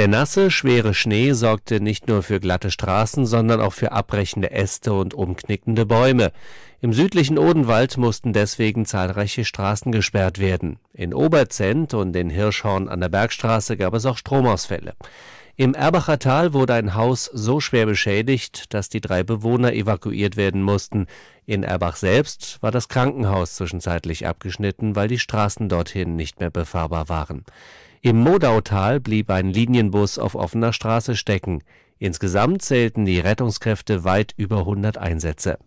Der nasse, schwere Schnee sorgte nicht nur für glatte Straßen, sondern auch für abbrechende Äste und umknickende Bäume. Im südlichen Odenwald mussten deswegen zahlreiche Straßen gesperrt werden. In Oberzent und in Hirschhorn an der Bergstraße gab es auch Stromausfälle. Im Erbacher Tal wurde ein Haus so schwer beschädigt, dass die drei Bewohner evakuiert werden mussten. In Erbach selbst war das Krankenhaus zwischenzeitlich abgeschnitten, weil die Straßen dorthin nicht mehr befahrbar waren. Im Modautal blieb ein Linienbus auf offener Straße stecken. Insgesamt zählten die Rettungskräfte weit über 100 Einsätze